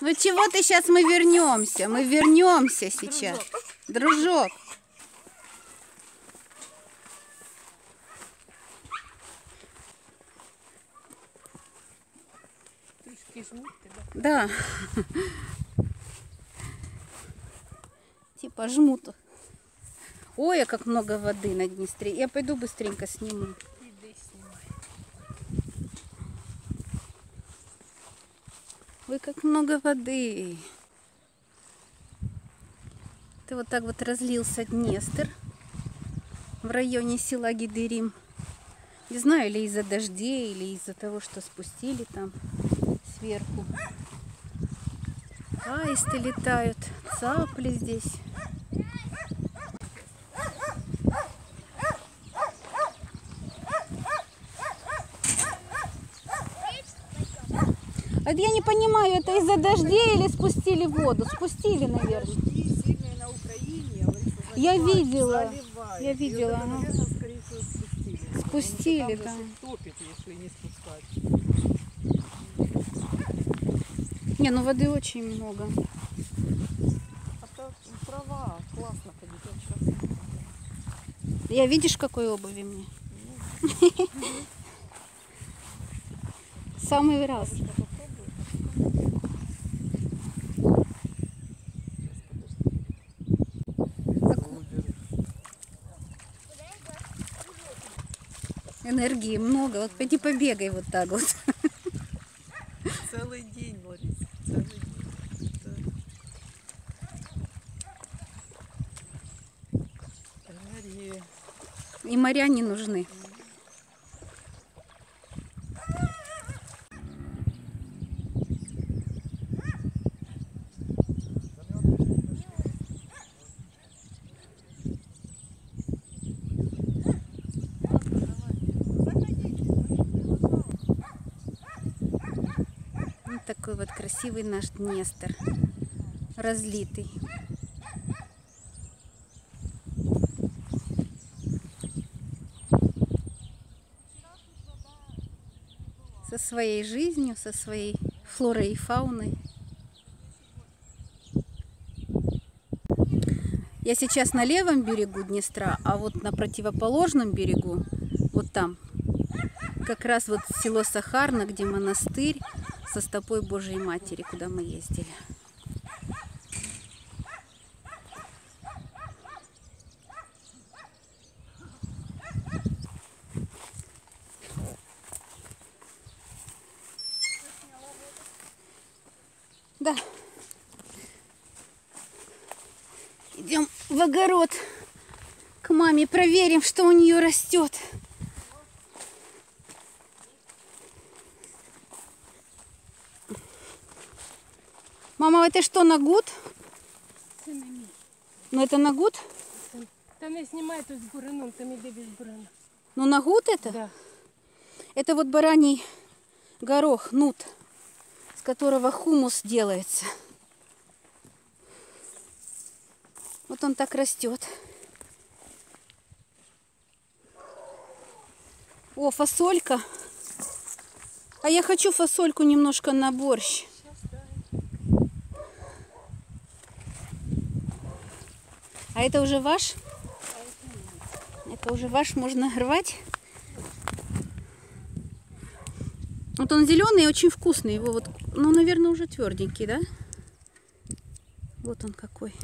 Ну чего ты сейчас мы вернемся? Мы вернемся сейчас. Дружок. Да. Типа жмут. Ой, а как много воды на Днестре. Я пойду быстренько сниму. Ой, как много воды. Ты вот так вот разлился Днестр в районе села Гидырим. Не знаю, или из-за дождей, или из-за того, что спустили там сверху. Аисты летают, цапли здесь. А я не понимаю, это из-за дождей или спустили воду? Спустили, наверное. Я видела. Я видела, это, всего, спустили. Да. не ну воды очень много. Права, классно ходить. Я видишь, какой обуви мне? Самый раз. Энергии много. Вот пойди побегай вот так вот. целый день, Лариса, целый день. И моря не нужны. Вот такой вот красивый наш Днестр. Разлитый. со своей жизнью, со своей флорой и фауной. Я сейчас на левом берегу Днестра, а вот на противоположном берегу, вот там, как раз вот село Сахарно, где монастырь со стопой Божией Матери, куда мы ездили. Да. Идем в огород к маме, проверим, что у нее растет. Мама, это что, нагуд? Це не мій. Ну это нагуд? Та не знімай тут з бурином, там іде без бурина. Ну нагуд это? Да. Это вот бараний горох, нут, с которого хумус делается. Вот он так растет. О, фасолька. А я хочу фасольку немножко на борщ. А это уже ваш? Это уже ваш, можно рвать? Вот он зеленый и очень вкусный. Его вот, ну, наверное, уже тверденький, да? Вот он какой.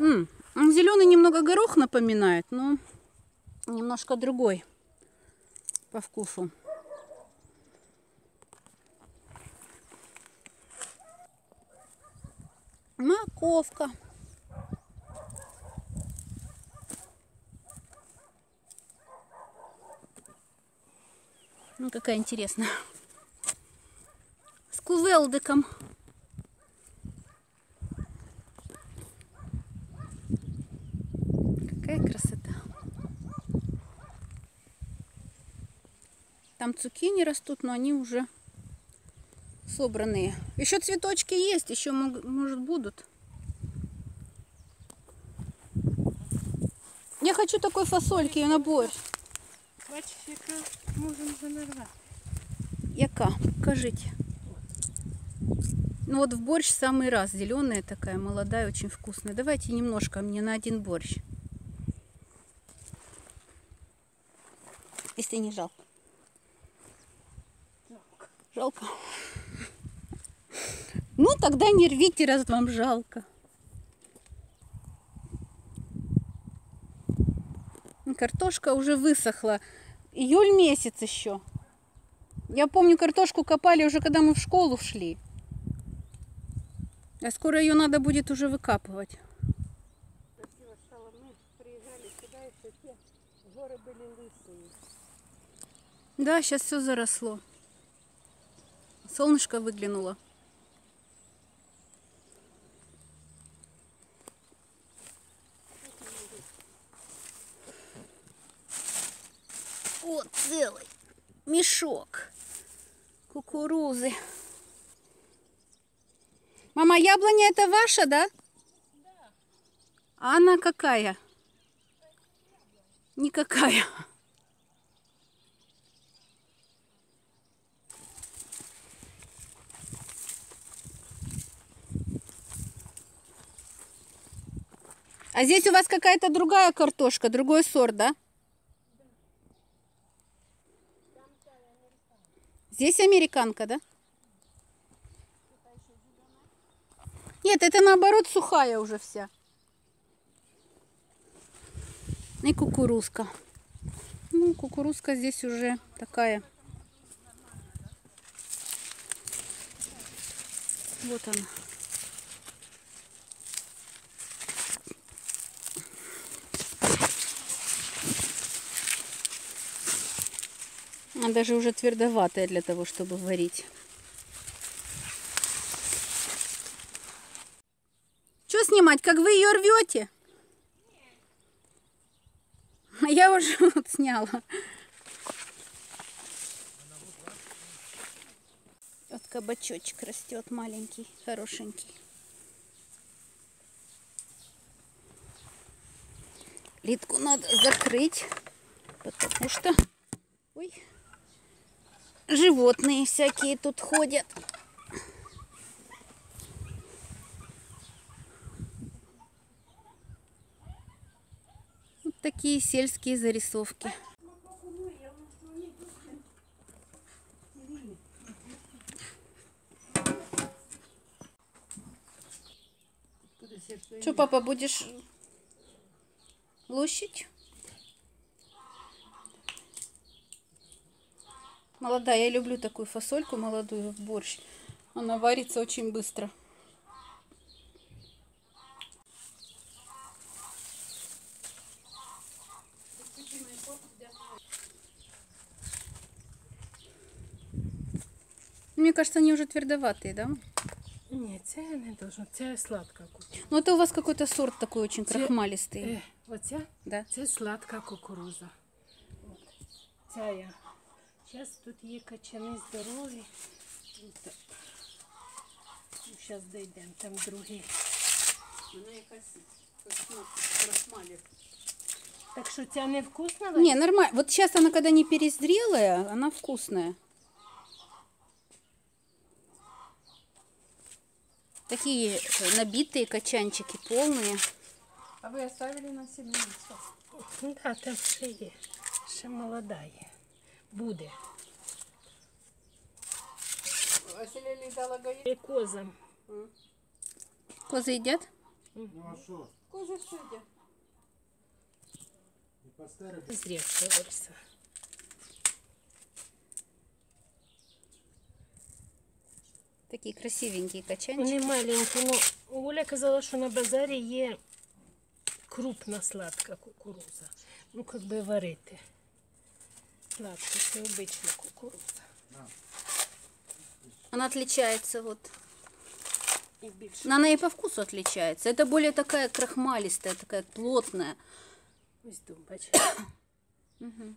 М, он зеленый немного горох напоминает, но немножко другой по вкусу. Морковка. Ну, какая интересная. С кувелдиком. Какая красота. Там цукини растут, но они уже собранные. Еще цветочки есть, еще может будут. Хочу такой фасольки на борщ. Бачиш, яка можемо вже нарвати. Яка? Покажите. Ну вот в борщ самый раз. Зеленая такая, молодая, очень вкусная. Давайте немножко мне на один борщ. Если не жалко. Жалко. Ну тогда не рвите, раз вам жалко. Картошка уже высохла. Июль месяц еще. Я помню, картошку копали уже, когда мы в школу шли. А скоро ее надо будет уже выкапывать. Да, сейчас все заросло. Солнышко выглянуло. Вот целый мешок кукурузы. Мама, яблоня это ваша, да? Да. А она какая? Никакая. А здесь у вас какая-то другая картошка, другой сорт, да? Здесь американка, да? Нет, это наоборот сухая уже вся. И кукурузка. Ну, кукурузка здесь уже такая. Вот она. Даже уже твердоватая для того, чтобы варить. Что снимать, как вы ее рвете? А я уже вот сняла. Вот кабачочек растет маленький, хорошенький. Литку надо закрыть, потому что животные всякие тут ходят. Вот такие сельские зарисовки. Что, папа, будешь лущить? Молодая, я люблю такую фасольку молодую в борщ. Она варится очень быстро. Мне кажется, они уже твердоватые, да? Ні, це не должно, це сладка кукуруза. Ну, это у вас какой-то сорт такой очень крахмалистый. Е, оця Да. це сладка кукуруза. Ця я. Зараз тут є качани здорові. Зараз дійдемо, там другий. Вона якась крахмалит. Так що ця не вкусна? Не, нормально. Вот сейчас она, когда не перезрелая, она вкусная. Такие э, набитые качанчики, полные. А вы оставили на семью Ну, да, там ще є. Ще молода є. Буде. Оселили Далагои. І козам. Козы едят? Ну а що? Козы все едят. І постери Зрівка Лариса. Такие красивенькие качанчики. Вони маленькі, ну Оля казала, що на базарі є крупна сладка кукуруза. Ну, як би варити. Сладка, це обична кукуруза. Она отличается вот. І більше. Она и по вкусу отличается. Это более такая крахмалистая, такая плотная. Ось бачиш.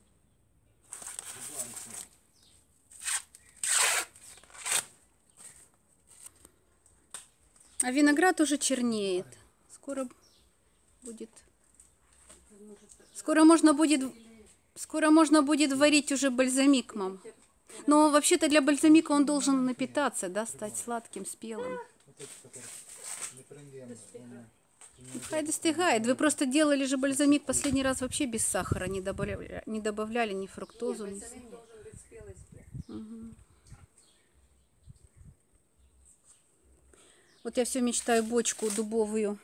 А виноград уже чернеет. Скоро будет. Скоро можно будет Скоро можно будет варить уже бальзамик, мам. Но вообще-то для бальзамика он должен напитаться, да, стать сладким, спелым. Хай достигает. Вы просто делали же бальзамик последний раз вообще без сахара, не добавляли, не добавляли ни фруктозу. Ни... Мгм. Вот я все мечтаю бочку дубовую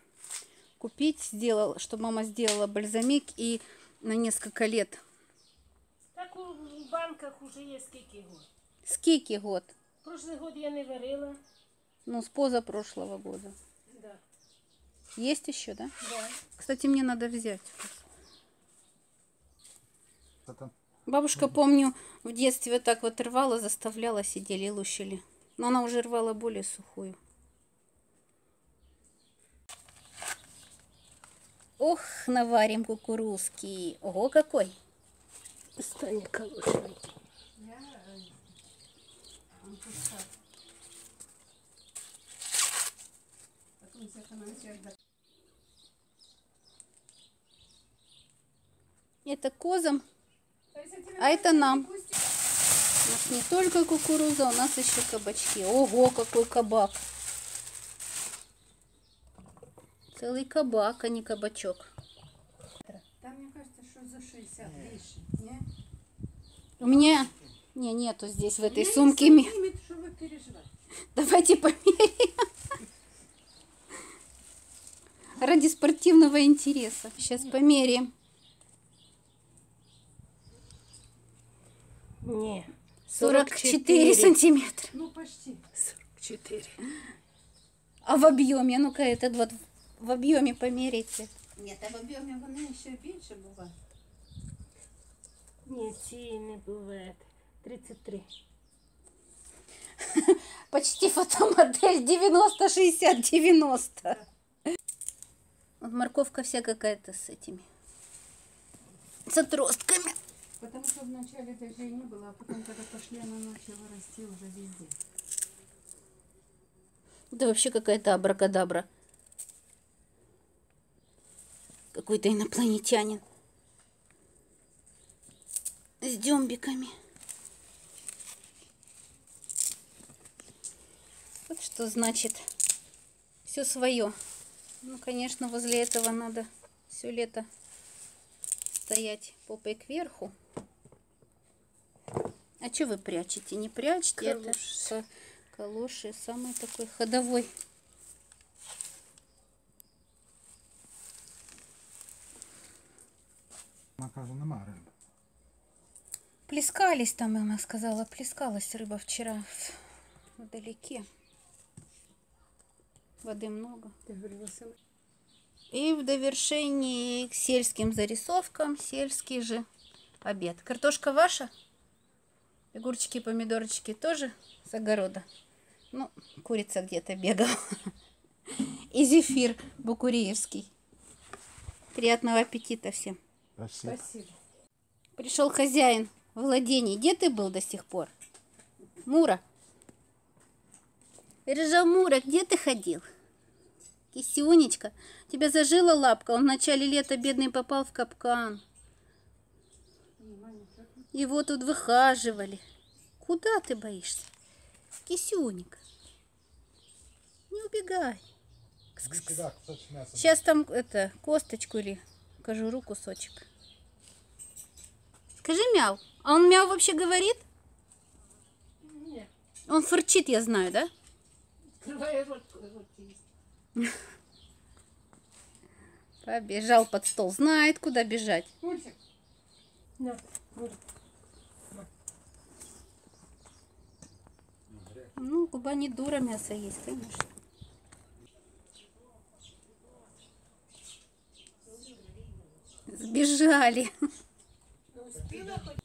купить, сделал, чтобы мама сделала бальзамик и на несколько лет Так у в банках уже є скільки год. Скільки год? Прошлий год я не варила. Ну, с позапрошлого года. Да. Есть еще, да? Да. Кстати, мне надо взять. Та там Бабушка, помню, в детстве вот так вот рвала, заставляла, сидели и лущили. Но она уже рвала более сухую. Ох, наварим кукурузки. Ого, какой. Останнє калошний. Это козам, а это нам. У нас не только кукуруза, у нас еще кабачки. Ого, какой кабак. Целый кабак, а не кабачок. Там, мне кажется, что за 60 выше. Не? У меня... Не, нету здесь в этой сумке. ми- Сантиметр, что вы переживаете. Давайте померяем. Ради спортивного интереса. Сейчас померяем. Ні. 44 сантиметра. Ну, почти. 44. А в объеме, ну-ка, этот вот в объеме померяйте. Ні, та в об'ємі вони ще більше бувають. Ні, ці не буває. 33. Почти фотомодель 90, 60, 90. Вот морковка вся какая-то с этими. С отростками. Потому что вначале дождей не было, а потом, когда пошли, она начала расти уже везде. Это вообще какая-то абракадабра. Какой-то инопланетянин. С дембиками. Вот что значит все свое. Ну, конечно, возле этого надо все лето стоять попой кверху. А что вы прячете? Не прячьте. Это Калош. са- калоши самый такой ходовой. нема риби. Плескались там, мама сказала, плескалась рыба вчера вдалеке. Воды много. И в довершении к сельским зарисовкам сельский же обед. Картошка ваша? Огурчики, помидорчики тоже с огорода? Ну, курица где-то бегала. И зефир букуриевский. Приятного аппетита всем. Спасибо. Спасибо. Пришел хозяин владений. Где ты был до сих пор? Мура. Рыжа Мура, где ты ходил? Кисюнечка, тебя зажила лапка. Он в начале лета бедный попал в капкан. Его тут выхаживали. Куда ты боишься? Кисюнька, не убегай. Сюди, кусочок м'яса. Сейчас там это косточку или кожуру кусочек. Скажи мяу. А он мяу вообще говорит? Ні. Он фырчит, я знаю, да? Відкриває рот, коли рот їсть. Побежал под стол. Знает, куда бежать. Мультик. На, Мур. Ну, губа не дура, мясо есть, конечно. Сбежали. Ну, успіла хоч